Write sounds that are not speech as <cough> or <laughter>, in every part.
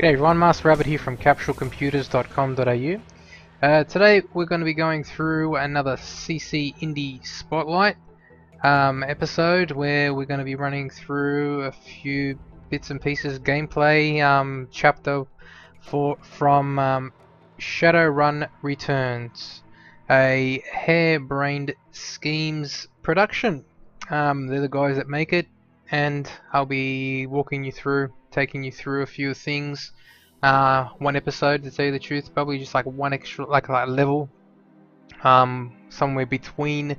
G'day everyone, Master Rabbit here from capsulecomputers.com.au. Uh, today we're going to be going through another CC Indie Spotlight um, episode where we're going to be running through a few bits and pieces gameplay um, chapter for from um, Shadowrun Returns, a harebrained schemes production. Um, they're the guys that make it, and I'll be walking you through taking you through a few things. Uh, one episode, to tell you the truth, probably just like one extra, like a level, um, somewhere between,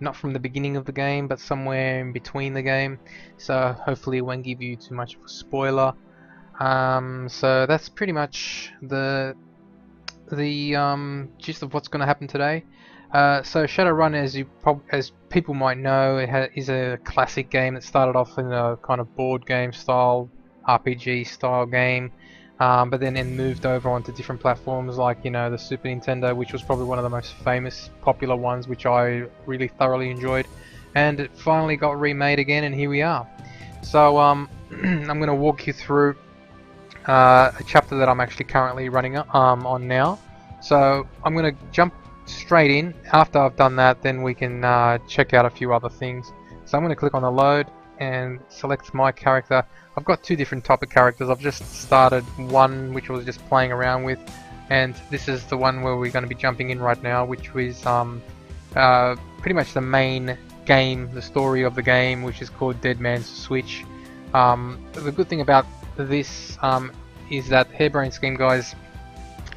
not from the beginning of the game, but somewhere in between the game. So hopefully it won't give you too much of a spoiler. Um, so that's pretty much the the um, gist of what's going to happen today. Uh, so Shadowrun, as you as people might know, is a classic game that started off in a kind of board game style RPG style game. Um, but then it moved over onto different platforms like you know the Super Nintendo, which was probably one of the most famous, popular ones, which I really thoroughly enjoyed. And it finally got remade again, and here we are. So um, <clears throat> I'm going to walk you through uh, a chapter that I'm actually currently running um, on now. So I'm going to jump straight in. After I've done that, then we can uh, check out a few other things. So I'm going to click on the load and select my character. I've got two different type of characters. I've just started one which I was just playing around with and this is the one where we're going to be jumping in right now which is um, uh, pretty much the main game, the story of the game which is called Dead Man's Switch. Um, the good thing about this um, is that Harebrained Scheme guys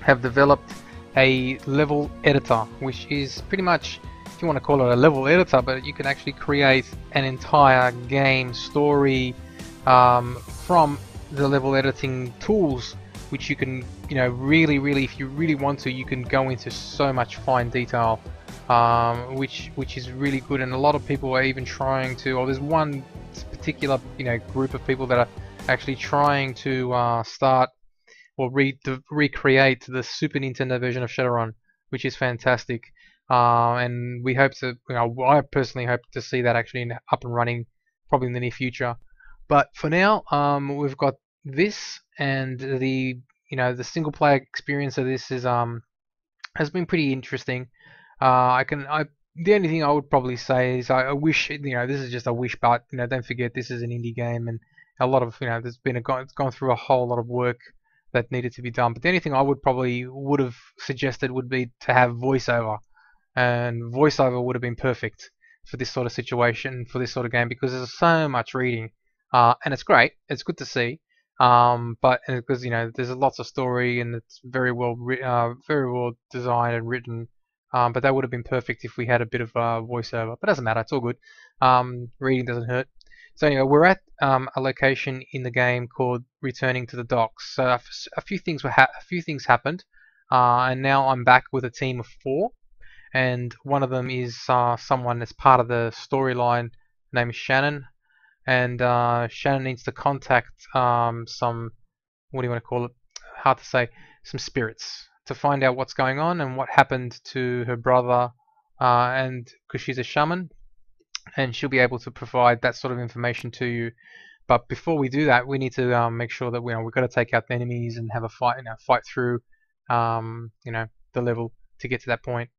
have developed a level editor which is pretty much if you want to call it a level editor but you can actually create an entire game story um, from the level editing tools which you can you know really really if you really want to you can go into so much fine detail um, which which is really good. And a lot of people are even trying to or there's one particular you know group of people that are actually trying to uh, start or re recreate the Super Nintendo version of Shadowrun which is fantastic uh, and we hope to you know I personally hope to see that actually up and running probably in the near future but for now, um, we've got this, and the you know the single player experience of this is um has been pretty interesting. Uh, I can I the only thing I would probably say is I, I, wish you know this is just a wish, but you know don't forget this is an indie game and a lot of you know there's been a gone, it's gone through a whole lot of work that needed to be done. But the only thing I would probably would have suggested would be to have voiceover, and voiceover would have been perfect for this sort of situation for this sort of game because there's so much reading uh, and it's great. It's good to see. Um, but because you know there's lots of story and it's very well uh, very well designed and written. Um, but that would have been perfect if we had a bit of uh, voiceover. But it doesn't matter. It's all good. Um, reading doesn't hurt. So anyway, we're at um, a location in the game called Returning to the Docks. So a few things were a few things happened, uh, and now I'm back with a team of four, and one of them is uh, someone that's part of the storyline. Name is Shannon and uh, Shannon needs to contact um, some, what do you want to call it? Hard to say, some spirits to find out what's going on and what happened to her brother, uh, and because she's a shaman, and she'll be able to provide that sort of information to you. But before we do that, we need to um, make sure that we, you know, we've got to take out the enemies and have a fight, you know, fight through, um, you know, the level to get to that point.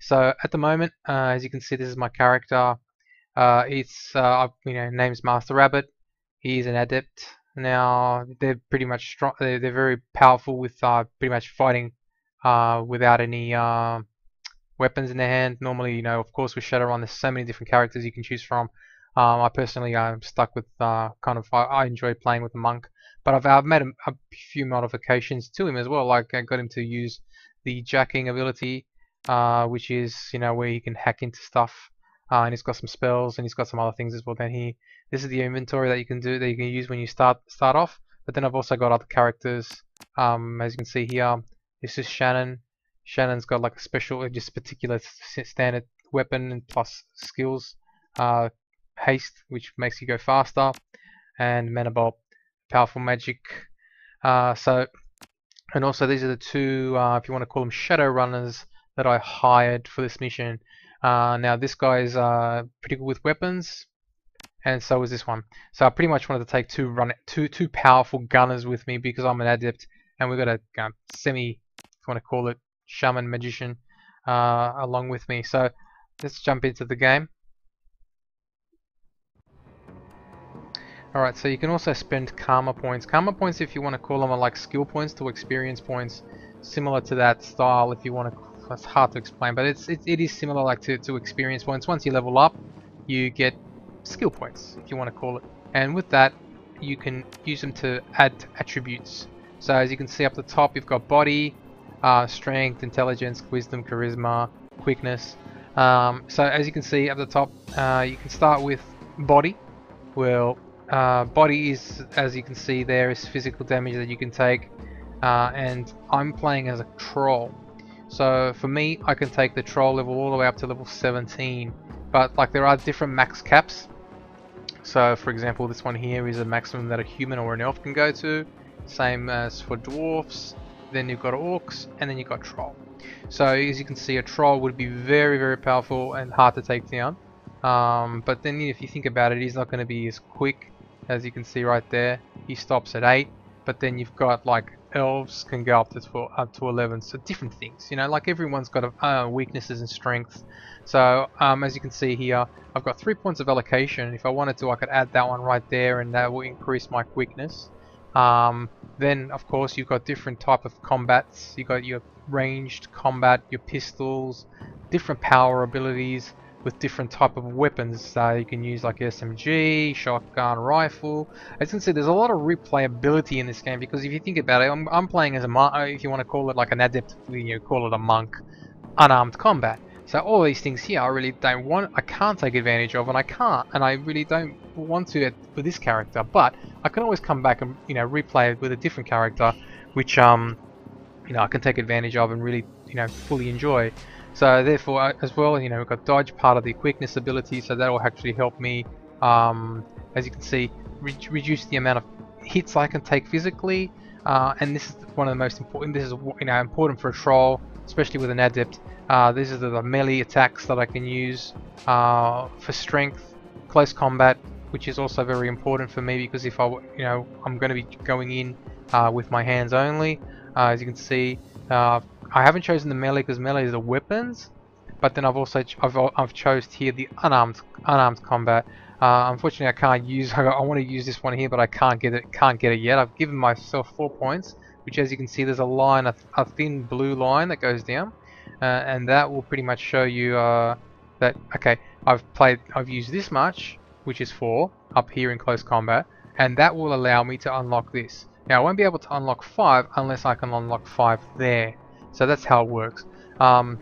So at the moment, uh, as you can see, this is my character. Uh, it's uh, you know name's Master Rabbit. He's an adept. Now they're pretty much strong. They're, they're very powerful with uh, pretty much fighting uh, without any uh, weapons in their hand. Normally, you know, of course, with Shadowrun, there's so many different characters you can choose from. Um, I personally I'm stuck with uh, kind of I, I, enjoy playing with the monk, but I've I've made a, a, few modifications to him as well. Like I got him to use the jacking ability, uh, which is you know where he can hack into stuff uh, and he's got some spells and he's got some other things as well then he this is the inventory that you can do that you can use when you start start off but then I've also got other characters um, as you can see here this is Shannon Shannon's got like a special just particular standard weapon and plus skills uh, haste which makes you go faster and mana bolt powerful magic uh, so and also these are the two uh, if you want to call them shadow runners that I hired for this mission uh, now this guy is uh, pretty good with weapons. and so is this one. So I pretty much wanted to take two run two two powerful gunners with me because I'm an adept, and we've got a uh, semi, if you want to call it, shaman magician uh, along with me. So let's jump into the game. Alright, so you can also spend karma points. Karma points, if you want to call them, are like skill points to experience points, similar to that style. If you want to, it's hard to explain, but it's it, it is similar like to to experience points. Once you level up, you get skill points, if you want to call it. And with that, you can use them to add attributes. So as you can see up the top, you've got body, uh, strength, intelligence, wisdom, charisma, quickness. Um, so as you can see up the top, uh, you can start with body. Well, uh, body is, as you can see there, is physical damage that you can take. Uh, and I'm playing as a troll. So for me, I can take the troll level all the way up to level 17. But like there are different max caps. So for example, this one here is a maximum that a human or an elf can go to. Same as for dwarfs. Then you've got orcs, and then you've got troll. So as you can see, a troll would be very, very powerful and hard to take down. Um, but then if you think about it, he's not going to be as quick as you can see right there. He stops at 8, but then you've got like elves can go up to 12, up to 11 so different things you know like everyone's got a, uh, weaknesses and strengths so um, as you can see here I've got three points of allocation if I wanted to I could add that one right there and that will increase my quickness um, then of course you've got different type of combats you got your ranged combat your pistols different power abilities with different type of weapons. So you can use like SMG, shotgun, rifle. As you can see, there's a lot of replayability in this game because if you think about it, I'm, I'm playing as a monk, uh, if you want to call it like an adept, you know, call it a monk, unarmed combat. So all these things here I really don't want, I can't take advantage of and I can't, and I really don't want to for this character, but I can always come back and, you know, replay it with a different character, which, um, you know, I can take advantage of and really, you know, fully enjoy. So therefore, uh, as well, you know, we've got dodge part of the quickness ability, so that will actually help me, um, as you can see, re reduce the amount of hits I can take physically. Uh, and this is one of the most important. This is you know important for a troll, especially with an adept. Uh, this is the, melee attacks that I can use uh, for strength, close combat, which is also very important for me because if I, you know, I'm going to be going in uh, with my hands only. Uh, as you can see, uh, I haven't chosen the melee because melee is the weapons, but then I've also ch I've I've chosen here the unarmed unarmed combat. Uh, unfortunately, I can't use. <laughs> I, I want to use this one here, but I can't get it. Can't get it yet. I've given myself four points, which, as you can see, there's a line, a, a thin blue line that goes down, and that will pretty much show you uh, that okay, I've played. I've used this much, which is four up here in close combat, and that will allow me to unlock this. Now, I won't be able to unlock five unless I can unlock five there. So that's how it works. Um,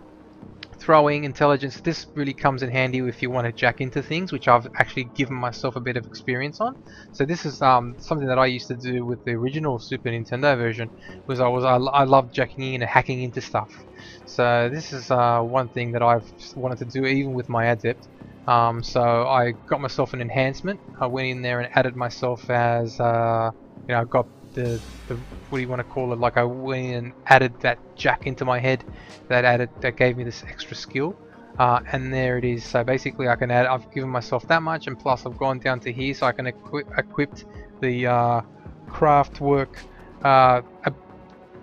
throwing, intelligence, this really comes in handy if you want to jack into things, which I've actually given myself a bit of experience on. So this is um, something that I used to do with the original Super Nintendo version, was I was I, I loved jacking in and hacking into stuff. So this is uh, one thing that I've wanted to do even with my Adept. Um, so I got myself an enhancement. I went in there and added myself as, uh, you know, I got the, the what do you want to call it? Like I went and added that jack into my head, that added that gave me this extra skill, uh, and there it is. So basically, I can add. I've given myself that much, and plus I've gone down to here, so I can equip equipped the uh, craft work. Uh,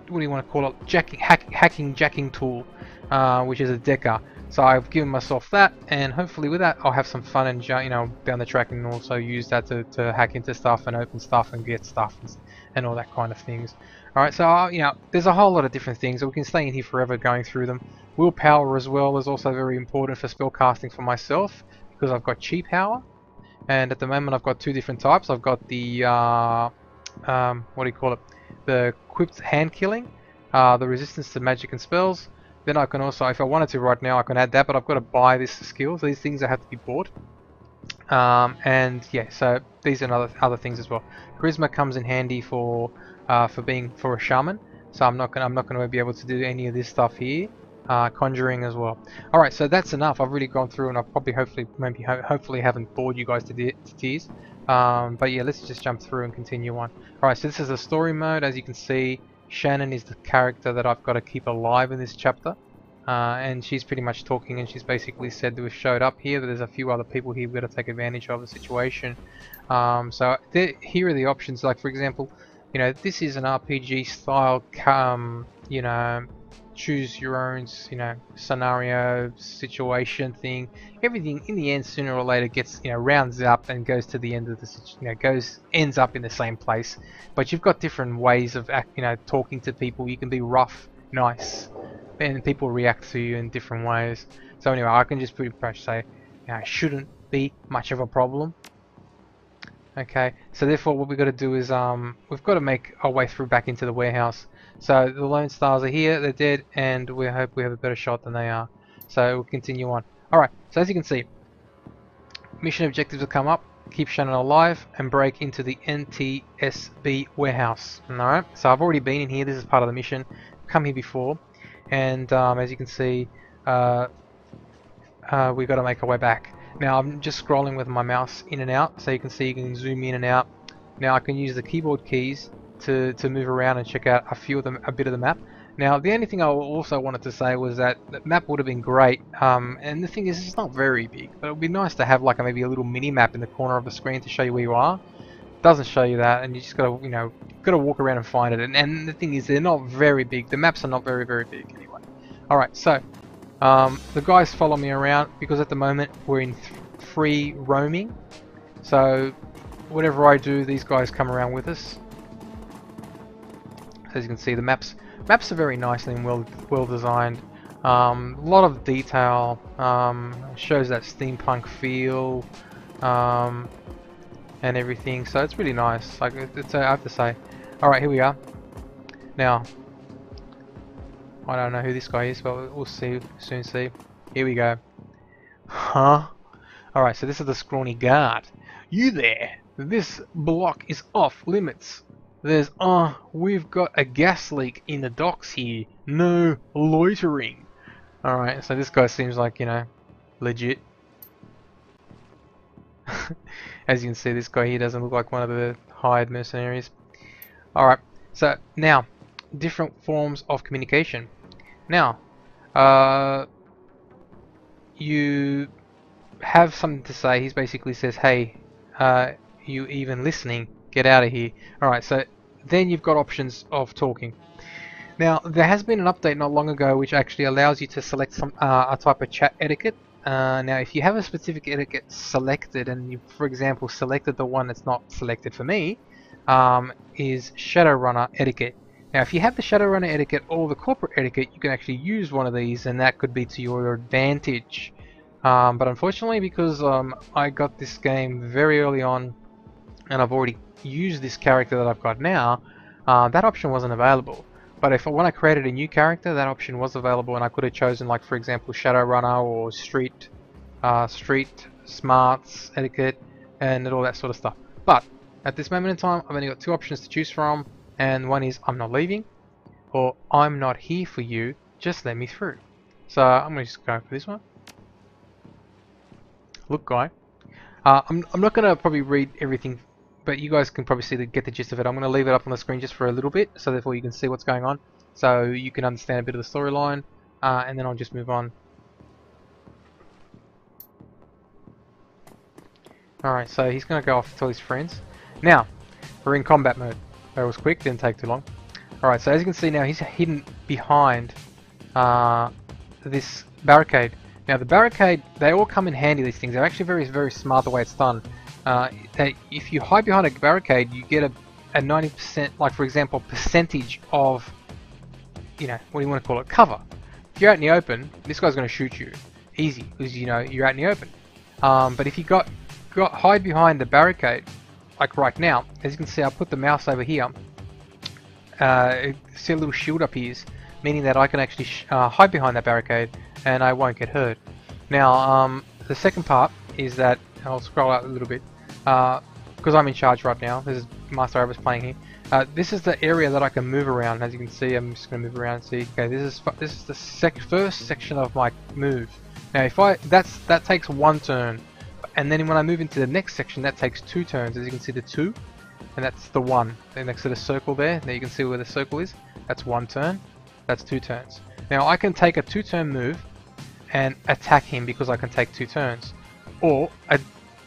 what do you want to call it? Jacking, hack, hacking, jacking tool, uh, which is a decker. So I've given myself that, and hopefully with that I'll have some fun and you know down the track, and also use that to, to hack into stuff and open stuff and get stuff and, and all that kind of things. Alright, so uh, you know there's a whole lot of different things. We can stay in here forever going through them. Willpower as well is also very important for spell casting for myself because I've got chi power, and at the moment I've got two different types. I've got the uh, um, what do you call it? The equipped hand killing, uh, the resistance to magic and spells then I can also, if I wanted to right now, I can add that, but I've got to buy this skill. So these things have to be bought. Um, and yeah, so these are other other things as well. Charisma comes in handy for uh, for being for a shaman. So I'm not gonna I'm not gonna be able to do any of this stuff here. Uh, conjuring as well. All right, so that's enough. I've really gone through, and I've probably hopefully maybe ho hopefully haven't bored you guys to, to tears. Um, but yeah, let's just jump through and continue on. All right, so this is the story mode. As you can see, Shannon is the character that I've got to keep alive in this chapter. uh, and she's pretty much talking and she's basically said that we've showed up here that there's a few other people here we've got to take advantage of the situation um, so here are the options like for example you know this is an RPG style um, you know choose your own you know scenario situation thing everything in the end sooner or later gets you know rounds up and goes to the end of the you know goes ends up in the same place but you've got different ways of you know talking to people you can be rough nice and people react to you in different ways. So anyway, I can just pretty much say, you know, it shouldn't be much of a problem. Okay, so therefore what we've got to do is um, we've got to make our way through back into the warehouse. So the Lone Stars are here, they're dead, and we hope we have a better shot than they are. So we'll continue on. Alright, so as you can see, mission objectives will come up, keep Shannon alive, and break into the NTSB warehouse. Alright, so I've already been in here, this is part of the mission, I've come here before and um, as you can see uh, uh, we've got to make our way back now I'm just scrolling with my mouse in and out so you can see you can zoom in and out. Now I can use the keyboard keys to, to move around and check out a few of them a bit of the map. Now the only thing I also wanted to say was that the map would have been great um, and the thing is it's not very big but it would be nice to have like a, maybe a little mini map in the corner of the screen to show you where you are. Doesn't show you that and you just gotta you know gotta walk around and find it and, and the thing is they're not very big. The maps are not very very big anyway. Alright so um, the guys follow me around because at the moment we're in free roaming so whatever I do these guys come around with us as you can see the maps maps are very nicely and well well designed um, a lot of detail um, shows that steampunk feel um, and everything. So it's really nice. Like it's, I have to say. All right, here we are. Now, I don't know who this guy is, but we'll see soon. See. Here we go. Huh? All right. So this is the scrawny guard. You there? This block is off limits. There's uh, we've got a gas leak in the docks here. No loitering. Alright, so this guy seems like, you know, legit. <laughs> As you can see, this guy here doesn't look like one of the hired mercenaries. Alright, so now, different forms of communication. Now, uh, you have something to say. He basically says, hey, uh, you even listening, get out of here. Alright, so then you've got options of talking. Now, there has been an update not long ago which actually allows you to select some uh, a type of chat etiquette uh, now if you have a specific etiquette selected and you for example selected the one that's not selected for me um, is Shadowrunner etiquette. Now if you have the Shadowrunner etiquette or the corporate etiquette you can actually use one of these and that could be to your advantage. Um, but unfortunately because um, I got this game very early on and I've already used this character that I've got now, uh, that option wasn't available. But if when I created a new character, that option was available, and I could have chosen, like for example, Shadowrunner or Street, uh, Street Smarts, Etiquette, and all that sort of stuff. But at this moment in time, I've only got two options to choose from, and one is I'm not leaving, or I'm not here for you. Just let me through. So I'm gonna just go for this one. Look, guy. Uh, I'm I'm not gonna probably read everything but you guys can probably see the get the gist of it. I'm going to leave it up on the screen just for a little bit, so therefore you can see what's going on, so you can understand a bit of the storyline, uh, and then I'll just move on. Alright, so he's going to go off to his friends. Now, we're in combat mode. That was quick, didn't take too long. Alright, so as you can see now, he's hidden behind uh, this barricade. Now the barricade, they all come in handy, these things. They're actually very, very smart the way it's done uh, if you hide behind a barricade, you get a, a 90%, like for example, percentage of, you know, what do you want to call it, cover. If you're out in the open, this guy's going to shoot you. Easy, because you know you're out in the open. Um, but if you got, got hide behind the barricade, like right now, as you can see, I put the mouse over here. Uh, see a little shield up here, meaning that I can actually uh, hide behind that barricade and I won't get hurt. Now, um, the second part is that I'll scroll out a little bit because uh, I'm in charge right now. This is Master Rabbit playing here. Uh, this is the area that I can move around. As you can see, I'm just going to move around and see. Okay, this is this is the sec first section of my move. Now, if I that's that takes one turn, and then when I move into the next section, that takes two turns. As you can see, the two, and that's the one. Then next to the circle there, now you can see where the circle is. That's one turn. That's two turns. Now I can take a two turn move and attack him because I can take two turns. Or I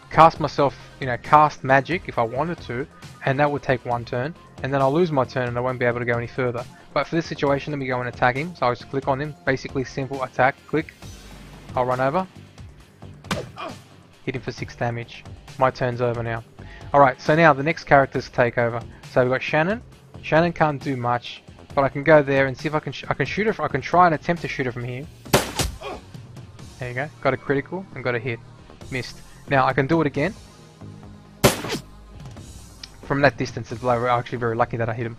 cast myself, you know, cast magic if I wanted to, and that would take one turn, and then I'll lose my turn and I won't be able to go any further. But for this situation, let me go and attack him. So I'll just click on him, basically simple attack, click, I'll run over, for 6 damage. My turn's over now. Alright, so now the next characters take over. So we've got Shannon. Shannon can't do much, but I can go there and see if I can I can shoot her. I can try and attempt to shoot her from here. There you go. Got a critical and got a hit. Missed. Now I can do it again. From that distance, it's we're actually very lucky that I hit him.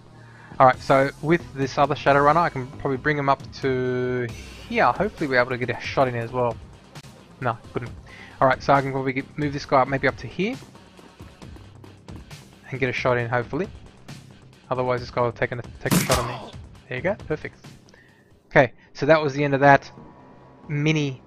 Alright, so with this other Shadow Runner, I can probably bring him up to here. Hopefully we're able to get a shot in as well. No, couldn't. Alright, so I can probably get, move this guy up maybe up to here. And get a shot in, hopefully. Otherwise this guy will take a, take a shot on me. There you go, perfect. Okay, so that was the end of that mini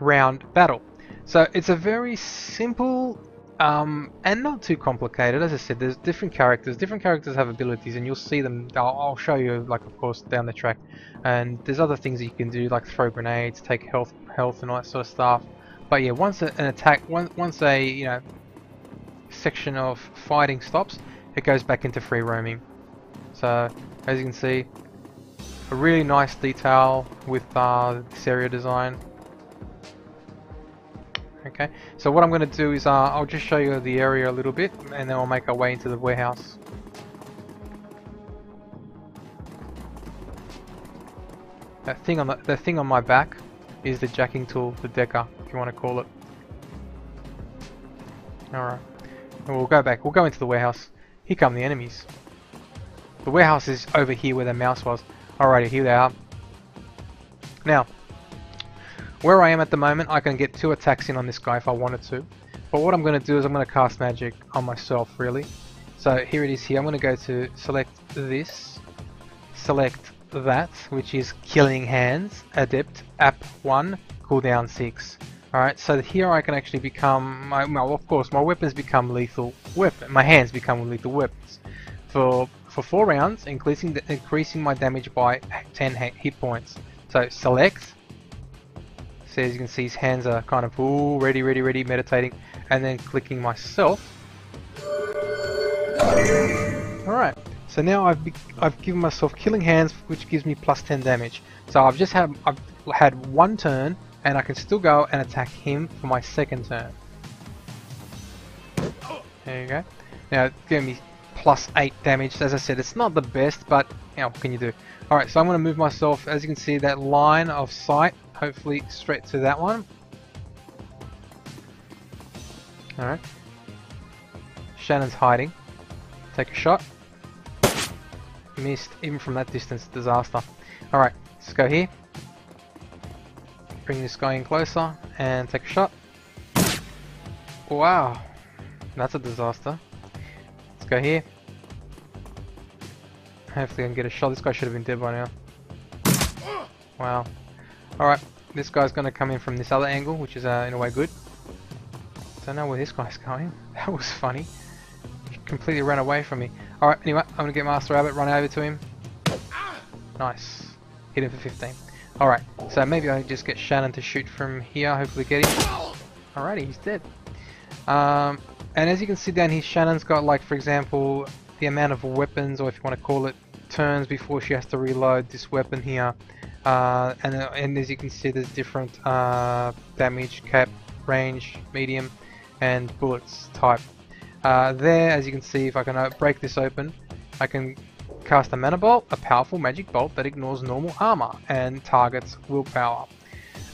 round battle. So it's a very simple um, and not too complicated. As I said, there's different characters. Different characters have abilities, and you'll see them. I'll, I'll, show you, like of course, down the track. And there's other things that you can do, like throw grenades, take health, health, and all that sort of stuff. But yeah, once an attack, once a you know section of fighting stops, it goes back into free roaming. So as you can see, a really nice detail with uh, this area design. Okay, so what I'm going to do is uh, I'll just show you the area a little bit and then we'll make our way into the warehouse. That thing on the, the thing on my back is the jacking tool, the decker, you want to call it. Alright, we'll go back, we'll go into the warehouse. Here come the enemies. The warehouse is over here where the mouse was. Alrighty, here they are. Now, where I am at the moment, I can get two attacks in on this guy if I wanted to. But what I'm going to do is I'm going to cast magic on myself, really. So here it is here. I'm going to go to select this, select that, which is Killing Hands, Adept, App 1, cooldown 6. Alright, so here I can actually become, my, well, of course, my weapons become lethal weapon, my hands become lethal weapons. For for 4 rounds, increasing, the, increasing my damage by 10 hit points. So select, so as you can see his hands are kind of ooh, ready, ready, ready, meditating, and then clicking myself. Alright, so now I've I've given myself killing hands, which gives me plus 10 damage. So I've just had I've had one turn, and I can still go and attack him for my second turn. There you go. Now it's giving me plus 8 damage. As I said, it's not the best, but you know, what can you do? Alright, so I'm going to move myself, as you can see, that line of sight hopefully straight to that one. Alright. Shannon's hiding. Take a shot. Missed, even from that distance, disaster. Alright, let's go here. Bring this guy in closer and take a shot. Wow, that's a disaster. Let's go here. Hopefully I can get a shot. This guy should have been dead by now. Wow. Alright, this guy's going to come in from this other angle, which is uh, in a way good. Don't know where this guy's going. <laughs> That was funny. He completely ran away from me. Alright, anyway, I'm going to get Master Rabbit, run over to him. Nice. Hit him for 15. Alright, so maybe I just get Shannon to shoot from here, hopefully get him. Alrighty, he's dead. Um, and as you can see down here, Shannon's got like, for example, the amount of weapons, or if you want to call it, turns before she has to reload this weapon here. Uh, and, uh, and as you can see there's different uh, damage cap, range, medium and bullets type. Uh, there as you can see if I can uh, break this open I can cast a mana bolt, a powerful magic bolt that ignores normal armor and targets willpower.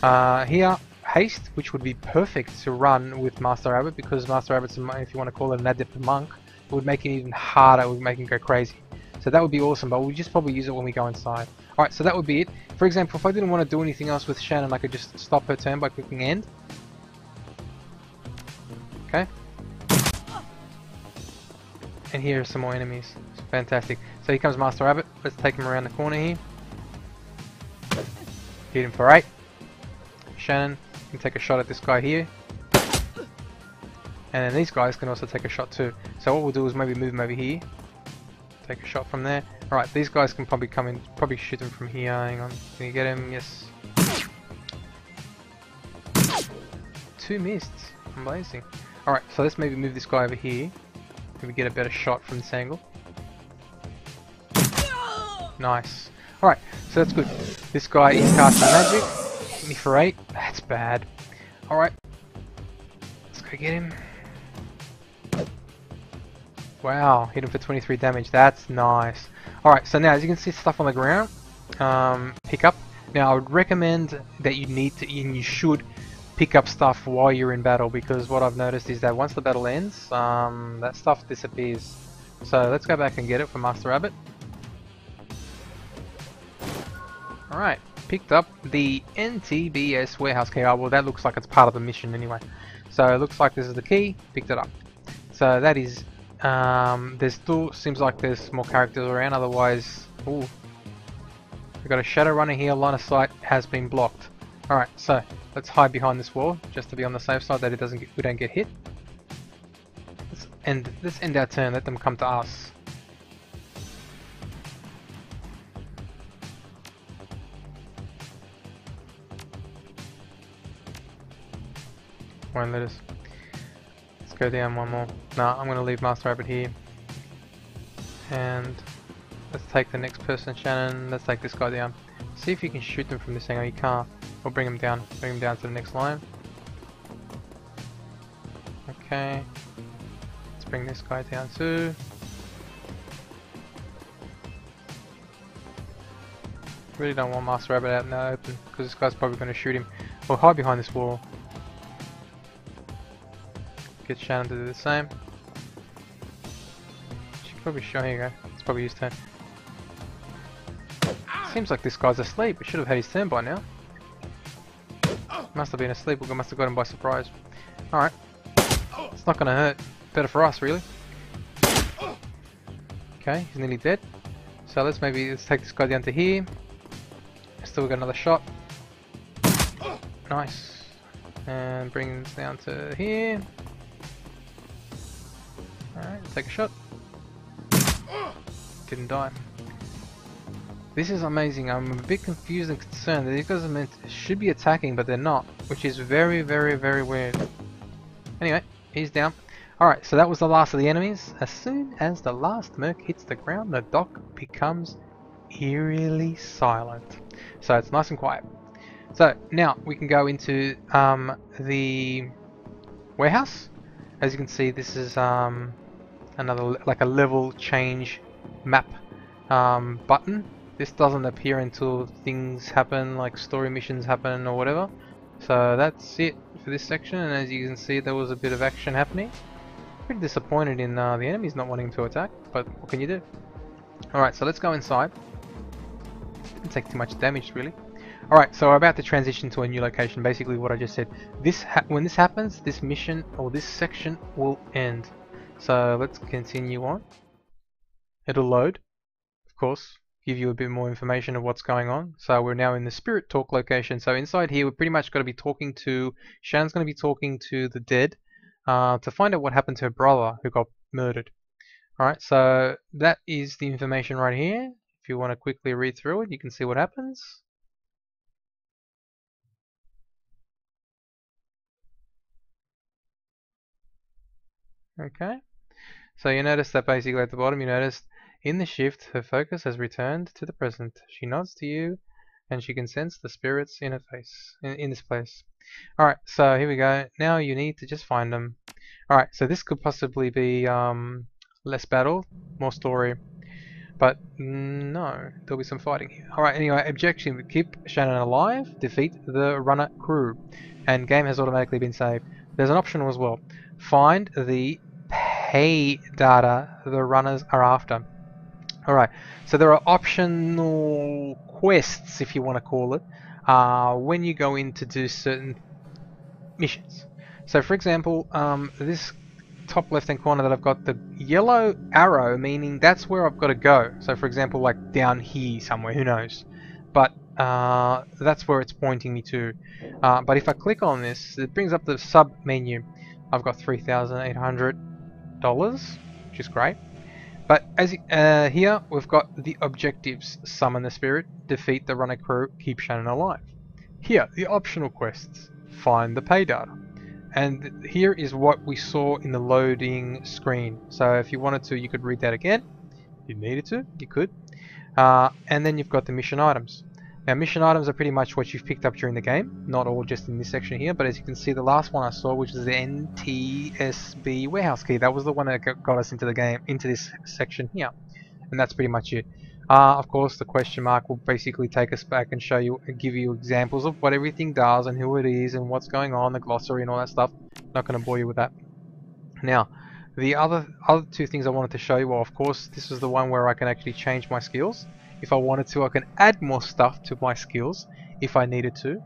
Uh, here haste which would be perfect to run with Master Rabbit because Master Rabbit's if you want to call it an adept monk it would make it even harder, it would make him go crazy. So that would be awesome, but we'll just probably use it when we go inside. Alright, so that would be it. For example, if I didn't want to do anything else with Shannon, I could just stop her turn by clicking end. Okay. And here are some more enemies. Fantastic. So here comes Master Rabbit. Let's take him around the corner here. Hit him for 8. Shannon can take a shot at this guy here. And then these guys can also take a shot too. So what we'll do is maybe move him over here take a shot from there. Alright, these guys can probably come in, probably shoot them from here. Hang on. Can you get him? Yes. Two missed. Amazing. Alright, so let's maybe move this guy over here. Maybe we get a better shot from this angle. Nice. Alright, so that's good. This guy is casting magic. Hit me for 8. That's bad. Alright. Let's go get him. Wow, hit him for 23 damage. That's nice. Alright, so now as you can see stuff on the ground. Um, pick up. Now I would recommend that you need to, and you should pick up stuff while you're in battle because what I've noticed is that once the battle ends, um, that stuff disappears. So let's go back and get it from Master Rabbit. Alright, picked up the NTBS warehouse key. Oh, well that looks like it's part of the mission anyway. So it looks like this is the key, picked it up. So that is, um, there's still, seems like there's more characters around, otherwise, ooh. We've got a shadow runner here, line of sight has been blocked. Alright, so let's hide behind this wall just to be on the safe side that it doesn't get, we don't get hit. Let's end let's end our turn, let them come to us. Let us. Let's go down one more. Nah, I'm gonna leave Master Rabbit here. And let's take the next person, Shannon. Let's take this guy down. See if you can shoot them from this angle. You can't. We'll bring him down. Bring him down to the next line. Okay. Let's bring this guy down too. Really don't want Master Rabbit out in the open because this guy's probably going to shoot him. We'll hide behind this wall. Get Shannon to do the same. She could probably show. Here you. It's probably his turn. Seems like this guy's asleep. He should have had his turn by now. Must have been asleep, or must have got him by surprise. Alright. It's not gonna hurt. Better for us, really. Okay, he's nearly dead. So let's maybe let's take this guy down to here. Still got another shot. Nice. And bring this down to here. Take a shot. Didn't die. This is amazing. I'm a bit confused and concerned that these guys should be attacking, but they're not, which is very, very, very weird. Anyway, he's down. Alright, so that was the last of the enemies. As soon as the last merc hits the ground, the dock becomes eerily silent. So it's nice and quiet. So now we can go into um, the warehouse. As you can see, this is um, another like a level change map um, button this doesn't appear until things happen, like story missions happen or whatever. So that's it for this section, and as you can see there was a bit of action happening. Pretty disappointed in uh, the enemies not wanting to attack, but what can you do? Alright, so let's go inside. Didn't take too much damage really. Alright, so we're about to transition to a new location, basically what I just said. This When this happens, this mission, or this section will end. So let's continue on. It'll load, of course, give you a bit more information of what's going on. So we're now in the spirit talk location. So inside here, we're pretty much going to be talking to, Shan's going to be talking to the dead uh, to find out what happened to her brother who got murdered. Alright, so that is the information right here. If you want to quickly read through it, you can see what happens. Okay, so you notice that basically at the bottom you notice in the shift, her focus has returned to the present. She nods to you, and she can sense the spirits in her face, in, in this place. Alright, so here we go. Now you need to just find them. Alright, so this could possibly be um, less battle, more story. But no, there'll be some fighting here. Alright, anyway, objection. keep Shannon alive, defeat the runner crew. And game has automatically been saved. There's an option as well. Find the pay data the runners are after. Alright, so there are optional quests, if you want to call it, uh, when you go in to do certain missions. So for example, um, this top left hand corner that I've got the yellow arrow, meaning that's where I've got to go. So for example, like down here somewhere, who knows. But uh, that's where it's pointing me to. Uh, but if I click on this, it brings up the sub menu. I've got $3,800, which is great. But as uh, here, we've got the objectives. Summon the spirit, defeat the runner crew, keep Shannon alive. Here, the optional quests. Find the pay data. And here is what we saw in the loading screen. So if you wanted to, you could read that again. If you needed to, you could. Uh, and then you've got the mission items. Now mission items are pretty much what you've picked up during the game, not all just in this section here, but as you can see the last one I saw which is the NTSB warehouse key, that was the one that got us into the game, into this section here. And that's pretty much it. Uh, of course the question mark will basically take us back and show you, and give you examples of what everything does and who it is and what's going on, the glossary and all that stuff. Not going to bore you with that. Now, the other other two things I wanted to show you, well of course this is the one where I can actually change my skills. If I wanted to, I can add more stuff to my skills if I needed to.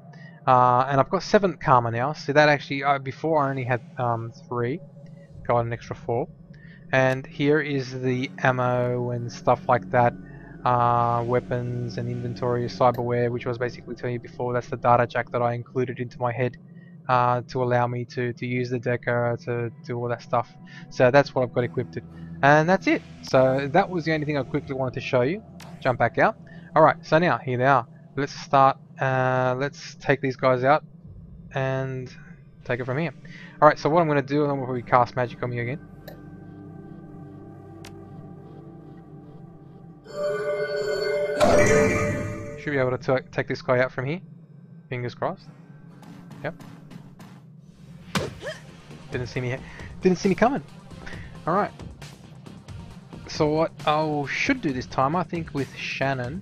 Uh, and I've got 7 Karma now, so that actually, uh, before I only had um, 3, got an extra 4. And here is the ammo and stuff like that, uh, weapons and inventory, cyberware, which I was basically telling you before, that's the data jack that I included into my head. Uh, to allow me to, to use the Decker to do all that stuff. So that's what I've got equipped. And that's it. So that was the only thing I quickly wanted to show you jump back out. Alright, so now, here they are. Let's start, uh, let's take these guys out and take it from here. Alright, so what I'm going to do, I'm going to cast magic on you again. Should be able to take this guy out from here. Fingers crossed. Yep. Didn't see me. Didn't see me coming. All right. So what I should do this time, I think with Shannon,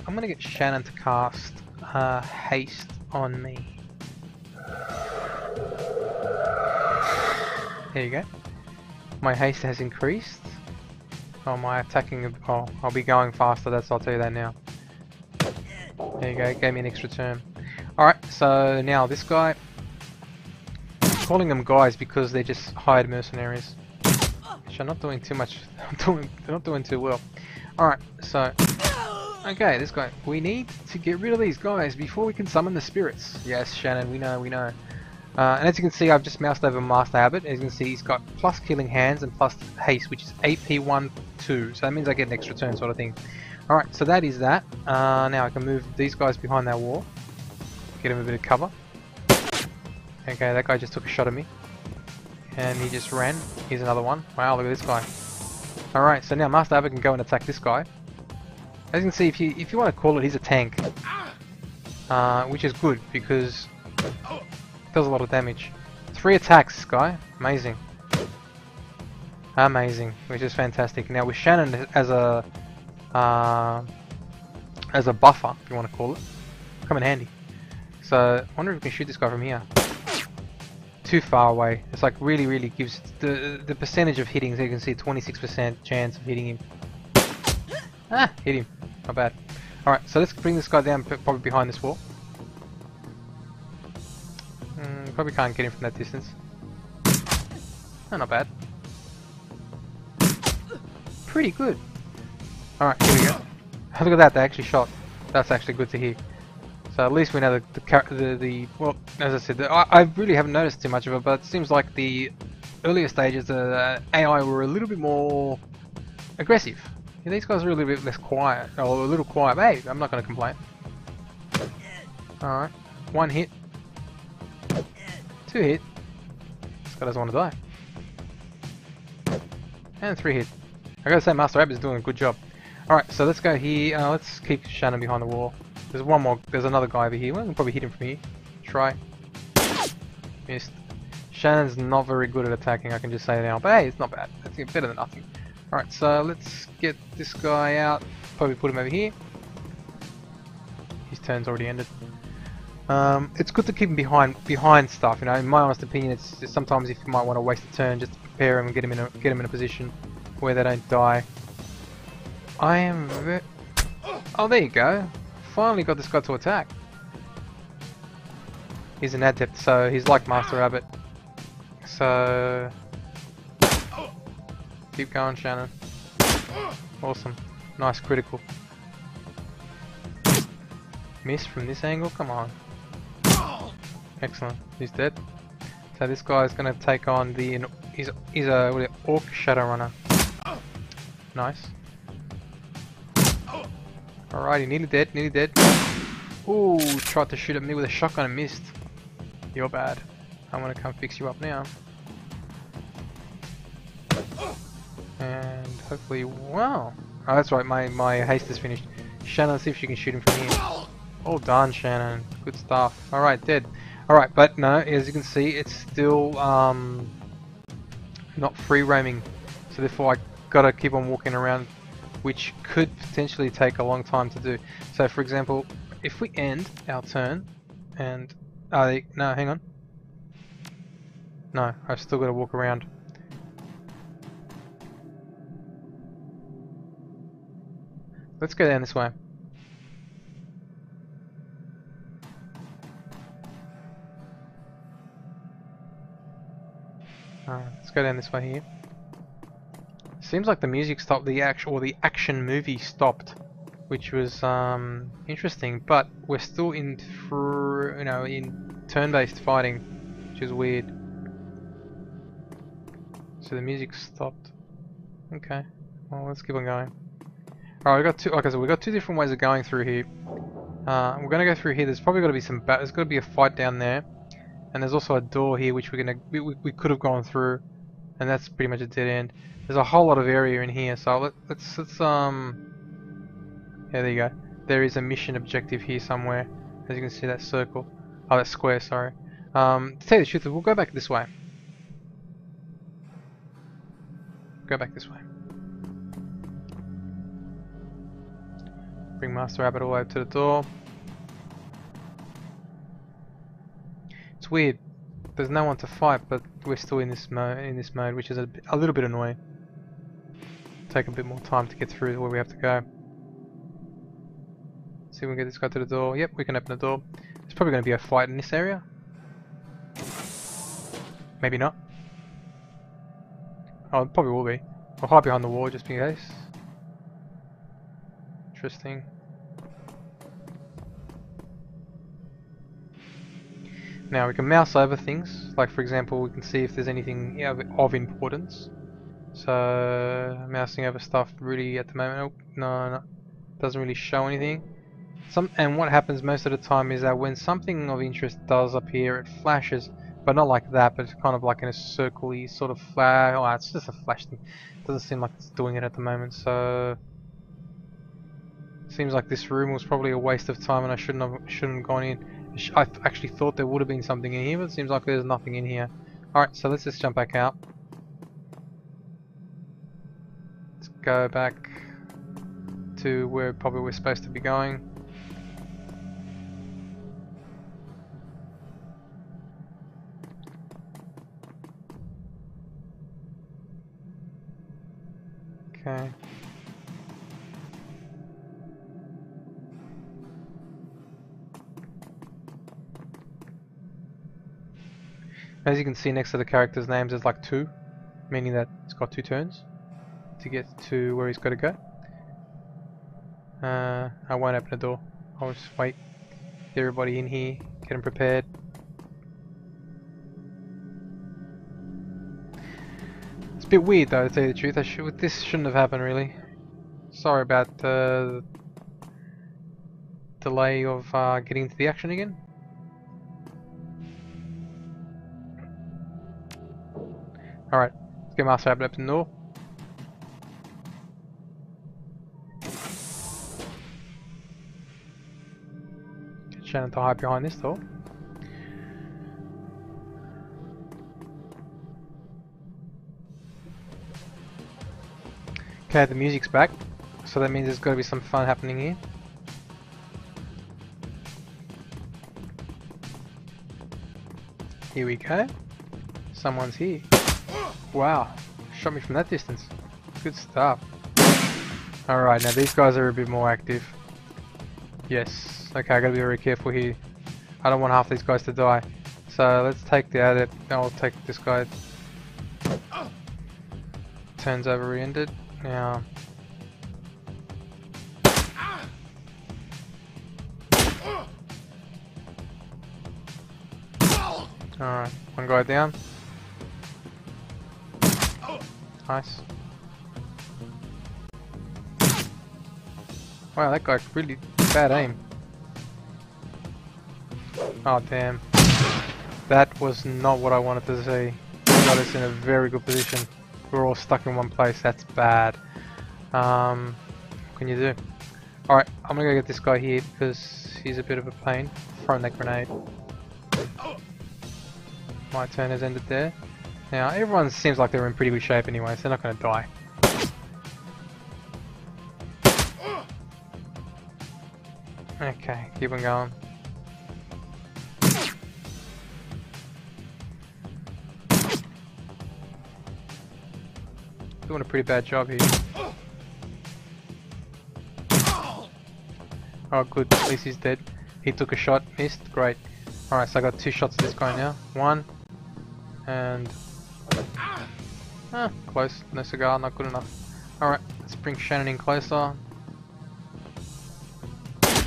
I'm going to get Shannon to cast uh, haste on me. There you go. My haste has increased. Oh, my attacking, oh, I'll be going faster, that's, I'll tell you that now. There you go, gave me an extra turn. Alright, so now this guy, I'm calling them guys because they're just hired mercenaries. I'm not doing too much. <laughs> I'm doing. They're not doing too well. All right. So. Okay, this guy. We need to get rid of these guys before we can summon the spirits. Yes, Shannon. We know. We know. Uh, and as you can see, I've just moused over Master Rabbit. As you can see, he's got plus Killing Hands and plus Haste, which is AP1 2. So that means I get an extra turn, sort of thing. Alright, so that is that. Uh, now I can move these guys behind that wall. Get him a bit of cover. Okay, that guy just took a shot at me. And he just ran. Here's another one. Wow, look at this guy. Alright, so now Master Rabbit can go and attack this guy. As you can see, if you if you want to call it, he's a tank. Uh, which is good, because does a lot of damage. Three attacks, this guy. Amazing. Amazing, which is fantastic. Now with Shannon as a uh, as a buffer, if you want to call it, come in handy. So, I wonder if we can shoot this guy from here too far away. It's like really, really gives the the percentage of hitting. So you can see 26% chance of hitting him. Ah, hit him. Not bad. All right, so let's bring this guy down, probably behind this wall. Mm, probably can't get him from that distance. Oh, not bad. Pretty good. Alright, here we go. Look at that, they actually shot. That's actually good to hear. So at least we know the the, the, the well, as I said, the, I, I, really haven't noticed too much of it, but it seems like the earlier stages, the uh, AI were a little bit more aggressive. Yeah, these guys are a little bit less quiet, or a little quiet. Hey, I'm not going to complain. Alright, one hit, two hit. This guy doesn't want to die. And three hit. I gotta say, Master Rabbit is doing a good job. Alright, so let's go here. Uh, let's keep Shannon behind the wall. There's one more. There's another guy over here. We can probably hit him from here. Try. Missed. Shannon's not very good at attacking, I can just say now. But hey, it's not bad. It's better than nothing. Alright, so let's get this guy out. Probably put him over here. His turn's already ended. Um, it's good to keep him behind behind stuff. You know, in my honest opinion, it's sometimes if you might want to waste a turn just to prepare him and get him in a get him in a position where they don't die. I am. Oh, there you go finally got this guy to attack. He's an adept, so he's like Master Rabbit. So... Keep going, Shannon. Awesome. Nice critical. Miss from this angle? Come on. Excellent. He's dead. So this guy is going to take on the... He's, he's a uh, what, Orc Shadowrunner. Nice. Alrighty, nearly dead, nearly dead. Ooh, tried to shoot at me with a shotgun and missed. You're bad. I'm gonna come fix you up now. And hopefully, wow. Oh, that's right, my, my haste is finished. Shannon, see if she can shoot him from here. All done, Shannon. Good stuff. Alright, dead. Alright, but no, as you can see, it's still um, not free roaming. So therefore I gotta keep on walking around, which could potentially take a long time to do. So for example, if we end our turn, and... Uh, no, hang on. No, I've still got to walk around. Let's go down this way. Let's go down this way here. Seems like the music stopped, the actual, or the action movie stopped, which was um, interesting. But we're still in, you know, in turn-based fighting, which is weird. So the music stopped. Okay, well let's keep on going. Alright, we got two. Like I said, we got two different ways of going through here. Uh, we're gonna go through here. There's probably got to be some. There's got to be a fight down there, and there's also a door here which we're gonna we, we, we could have gone through, and that's pretty much a dead end. There's a whole lot of area in here, so let, let's let's um. Yeah, there you go. There is a mission objective here somewhere. As you can see, that circle. Oh, that square. Sorry. Um, to tell you the truth, we'll go back this way. Go back this way. Bring Master Rabbit all the way to the door. It's weird. There's no one to fight, but we're still in this mode. In this mode, which is a, a little bit annoying. Take a bit more time to get through where we have to go. See if we can get this guy to the door. Yep, we can open the door. There's probably going to be a fight in this area. Maybe not. Oh, probably will be. I'll hide behind the wall just in case. Interesting. Now we can mouse over things, like for example we can see if there's anything of importance. Uh, so mousing over stuff really at the moment, oh, no, no, doesn't really show anything. Some and what happens most of the time is that when something of interest does appear, it flashes, but not like that, but it's kind of like in a circly sort of flash. Oh, it's just a flash thing. Doesn't seem like it's doing it at the moment, so seems like this room was probably a waste of time, and I shouldn't have shouldn't have gone in. I actually thought there would have been something in here, but it seems like there's nothing in here. Alright, so let's just jump back out. Go back to where probably we're supposed to be going. Okay. As you can see next to the character's names there's like two, meaning that it's got two turns to get to where he's got to go. Uh, I won't open the door, I'll just wait, get everybody in here, get them prepared. It's a bit weird though to tell you the truth, this shouldn't have happened really. Sorry about the delay of uh, getting to the action again. Alright, let's get Master Rabbit open the door. Shannon to hide behind this door. Okay, the music's back, so that means there's got to be some fun happening here. Here we go. Someone's here. Wow, shot me from that distance. Good stuff. Alright, now these guys are a bit more active. Yes, okay, I gotta be very careful here. I don't want half these guys to die. So let's take the adept, I'll take this guy. Turns over re-ended. Now... Alright, one guy down. Nice. Wow, that guy really bad aim. Oh damn. That was not what I wanted to see. Got us in a very good position. We're all stuck in one place. That's bad. Um, what can you do? Alright, I'm gonna go get this guy here because he's a bit of a pain. Throwing that grenade. My turn has ended there. Now, everyone seems like they're in pretty good shape anyway, so they're not gonna die. Okay, keep on going. Doing a pretty bad job here. Oh good, at least he's dead. He took a shot, missed, great. Alright, so I got two shots of this guy now. One, and... Ah, close. No cigar, not good enough. Alright, let's bring Shannon in closer. Let's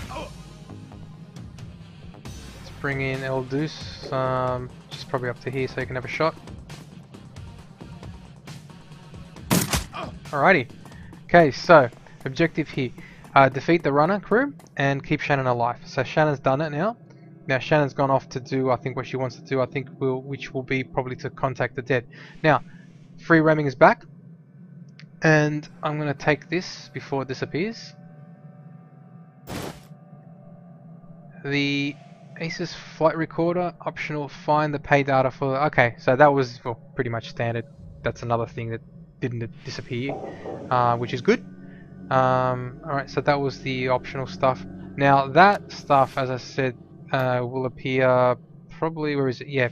bring in El Deuce, um, just probably up to here so he can have a shot. Alrighty. Okay, so, objective here. Uh, defeat the runner crew and keep Shannon alive. So Shannon's done it now. Now Shannon's gone off to do I think what she wants to do. I think will which will be probably to contact the dead. Now, free roaming is back, and I'm gonna take this before it disappears. The Asus flight recorder optional. Find the pay data for. Okay, so that was well, pretty much standard. That's another thing that didn't disappear, uh, which is good. Um, Alright, so that was the optional stuff. Now that stuff, as I said, uh, will appear probably, where is it? Yeah,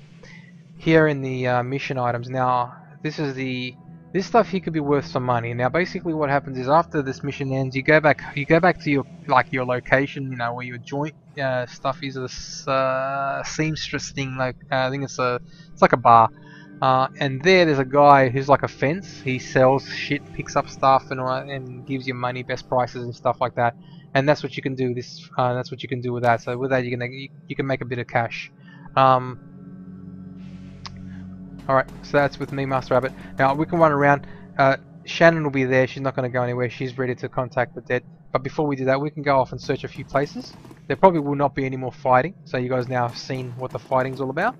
here in the uh, mission items. Now, this is the, this stuff here could be worth some money. Now basically what happens is after this mission ends, you go back, you go back to your, like your location, you know, where your joint uh, stuff is, this uh, seamstress thing, like, uh, I think it's a, it's like a bar. Uh, and there, there's a guy who's like a fence. He sells shit, picks up stuff, and and gives you money, best prices, and stuff like that. And that's what you can do. This, uh, that's what you can do with that. So with that, you can you, you can make a bit of cash. Um, all right, so that's with me, Master Rabbit. Now we can run around. Uh, Shannon will be there. She's not going to go anywhere. She's ready to contact the dead. But before we do that, we can go off and search a few places. There probably will not be any more fighting. So you guys now have seen what the fighting's all about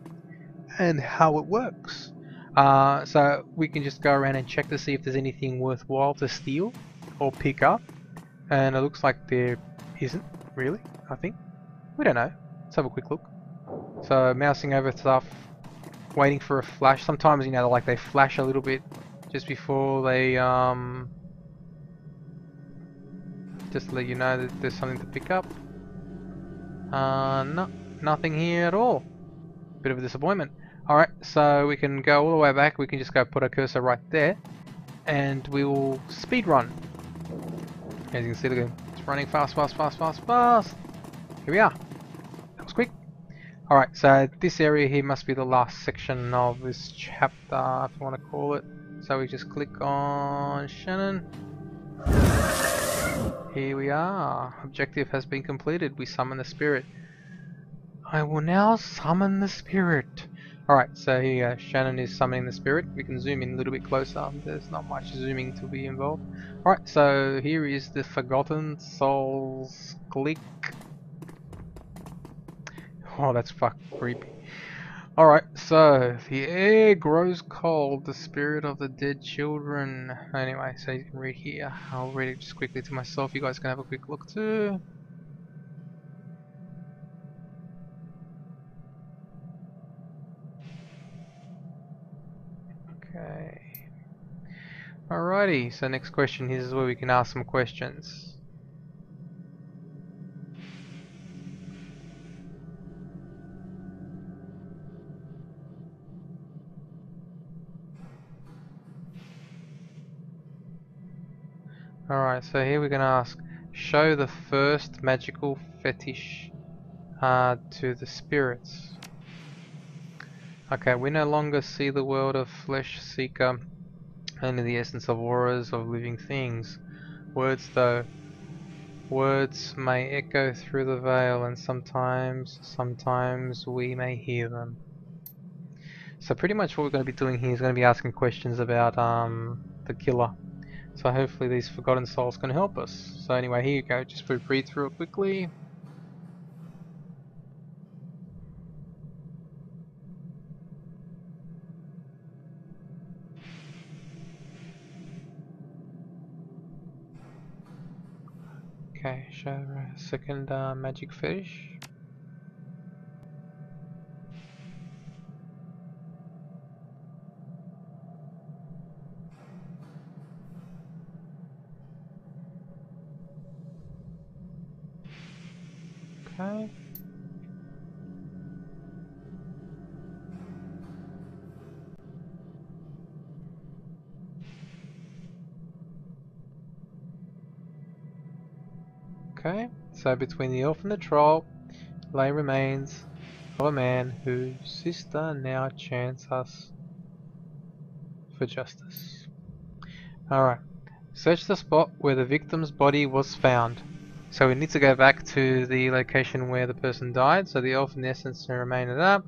and how it works. Uh, so we can just go around and check to see if there's anything worthwhile to steal or pick up. And it looks like there isn't, really, I think. We don't know. Let's have a quick look. So mousing over stuff, waiting for a flash. Sometimes, you know, like they flash a little bit just before they, um, just to let you know that there's something to pick up. Uh, no, nothing here at all. Bit of a disappointment. Alright, so we can go all the way back, we can just go put a cursor right there, and we will speed run. As you can see, it's running fast, fast, fast, fast, fast. Here we are. That was quick. Alright, so this area here must be the last section of this chapter, if you want to call it. So we just click on Shannon. Here we are. Objective has been completed. We summon the spirit. I will now summon the spirit. Alright, so here Shannon is summoning the spirit. We can zoom in a little bit closer. There's not much zooming to be involved. Alright, so here is the Forgotten Souls click. Oh, that's fuck creepy. Alright, so the air grows cold, the spirit of the dead children. Anyway, so you can read here. I'll read it just quickly to myself. You guys can have a quick look too. Okay. Alrighty, so next question, here's where we can ask some questions. Alright, so here we're going to ask, show the first magical fetish uh, to the spirits. Okay, we no longer see the world of flesh seeker, only the essence of auras of living things. Words though, words may echo through the veil and sometimes, sometimes we may hear them. So pretty much what we're going to be doing here is going to be asking questions about um, the killer. So hopefully these Forgotten Souls can help us. So anyway, here you go. Just read through it quickly. Okay, show a second uh, magic fish. So between the elf and the troll lay remains of a man whose sister now chants us for justice. Alright, search the spot where the victim's body was found. So we need to go back to the location where the person died. So the elf in essence remained that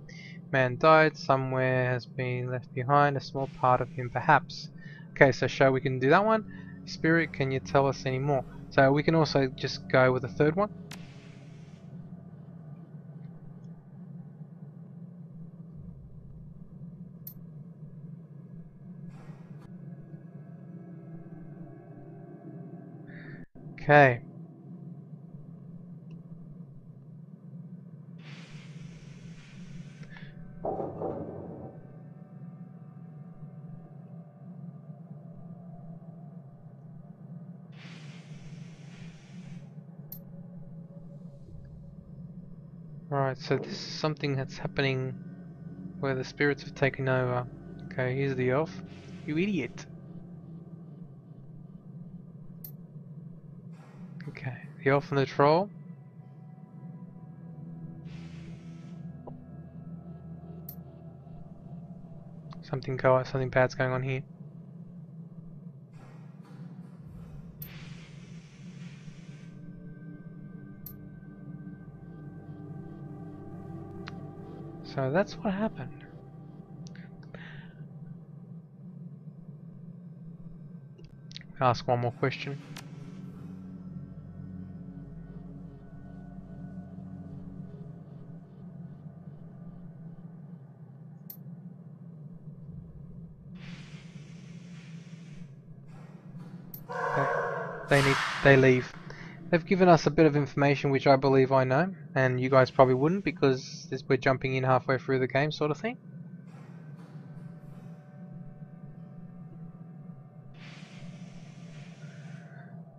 Man died, somewhere has been left behind, a small part of him perhaps. Okay, so show we can do that one. Spirit, can you tell us any more? So we can also just go with the third one. Okay. Right, so this is something that's happening where the spirits have taken over. Okay, here's the elf. You idiot! Okay, the elf and the troll. Something go something bad's going on here. So that's what happened. Ask one more question. They need they leave. They've given us a bit of information which I believe I know, and you guys probably wouldn't because this, we're jumping in halfway through the game sort of thing.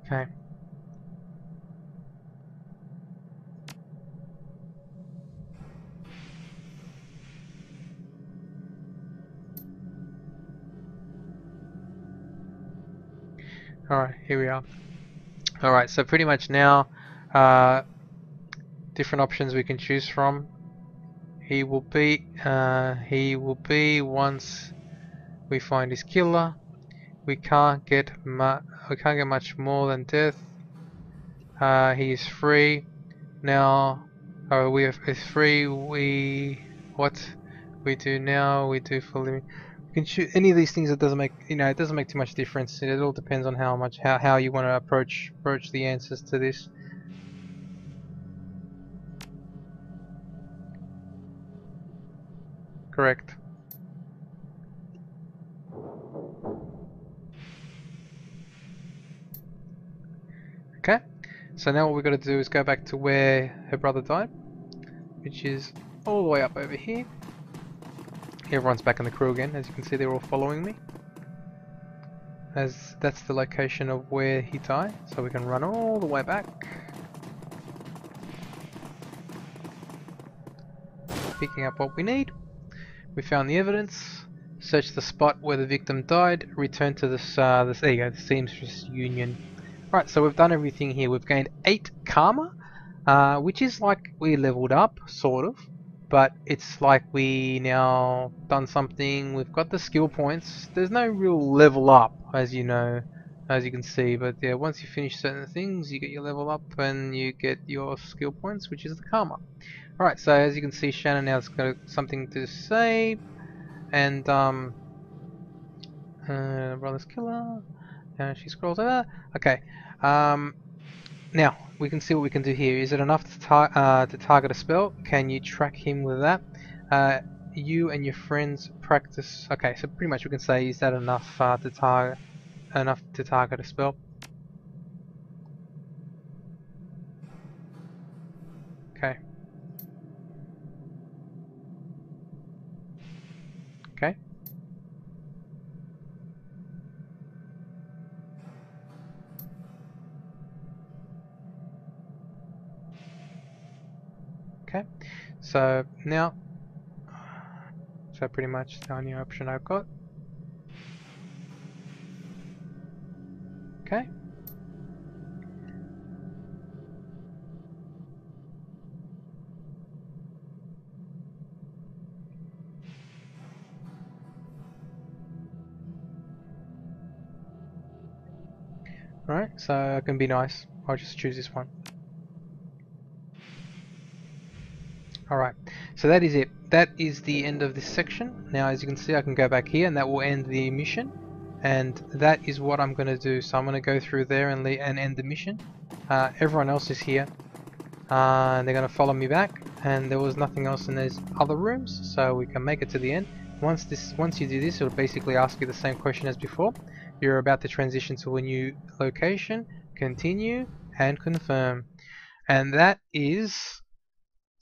Okay. Alright, here we are. Alright, so pretty much now, uh, different options we can choose from. He will be, uh, he will be once we find his killer. We can't get we can't get much more than death. Uh, he is free now. Uh, we are is free. We what we do now we do for living can shoot any of these things. It doesn't make you know it doesn't make too much difference. It all depends on how much how how you want to approach approach the answers to this. Correct. Okay, so now what we've got to do is go back to where her brother died, which is all the way up over here. Everyone's back in the crew again, as you can see they're all following me. As that's the location of where he died, so we can run all the way back. Picking up what we need. We found the evidence, search the spot where the victim died, return to this, uh, this there you go, the Seamstress Union. Right, so we've done everything here. We've gained 8 Karma, uh, which is like we leveled up, sort of but it's like we now done something. We've got the skill points. There's no real level up as you know as you can see. But yeah once you finish certain things you get your level up and you get your skill points which is the karma. Alright so as you can see Shannon now's got something to say. And um uh, brother's killer. Uh, she scrolls over. Okay. Um, now we can see what we can do here. Is it enough to, tar uh, to target a spell? Can you track him with that? Uh, you and your friends practice. Okay, so pretty much we can say is that enough uh, to target enough to target a spell? Okay. Okay. Okay, so now, so pretty much the only option I've got. Okay. Alright, so I can be nice. I'll just choose this one. Alright, so that is it. That is the end of this section. Now as you can see I can go back here and that will end the mission. And that is what I'm going to do. So I'm going to go through there and, and end the mission. Uh, everyone else is here. Uh, they're going to follow me back. And there was nothing else in those other rooms. So we can make it to the end. Once this, once you do this, it'll basically ask you the same question as before. You're about to transition to a new location. Continue and confirm. And that is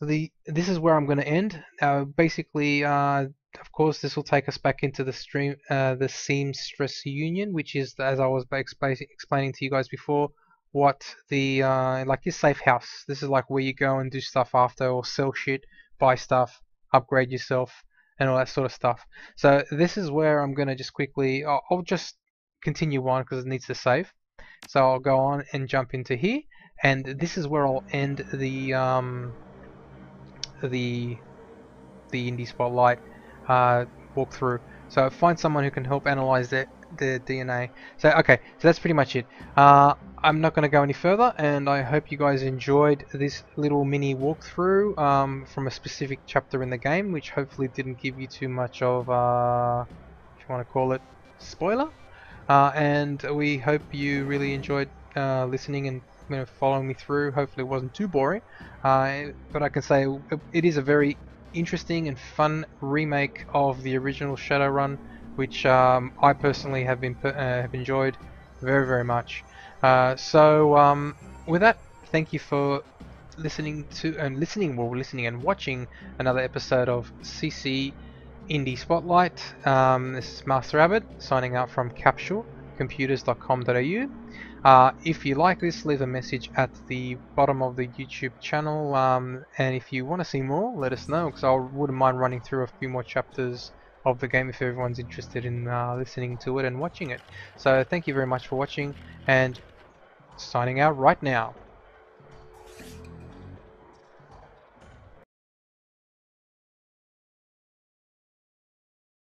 the this is where I'm going to end. Uh, basically, uh, of course, this will take us back into the stream, uh, the seamstress union, which is as I was explaining to you guys before, what the uh, like your safe house. This is like where you go and do stuff after, or sell shit, buy stuff, upgrade yourself, and all that sort of stuff. So this is where I'm going to just quickly. I'll, I'll just continue on because it needs to save. So I'll go on and jump into here, and this is where I'll end the um, the the indie spotlight uh, walkthrough. So find someone who can help analyze the, the DNA. So okay, so that's pretty much it. Uh, I'm not going to go any further, and I hope you guys enjoyed this little mini walkthrough um, from a specific chapter in the game, which hopefully didn't give you too much of, uh, if you want to call it, spoiler. Uh, and we hope you really enjoyed uh, listening and you know, following me through. Hopefully it wasn't too boring. Uh, but I can say it is a very interesting and fun remake of the original Shadowrun, which um, I personally have been uh, have enjoyed very very much. Uh, so um, with that, thank you for listening to and listening, well, listening and watching another episode of CC Indie Spotlight. Um, this is Master Rabbit signing out from CapsuleComputers.com.au. Uh, if you like this, leave a message at the bottom of the YouTube channel. Um, and if you want to see more, let us know, because I wouldn't mind running through a few more chapters of the game if everyone's interested in uh, listening to it and watching it. So thank you very much for watching, and signing out right now.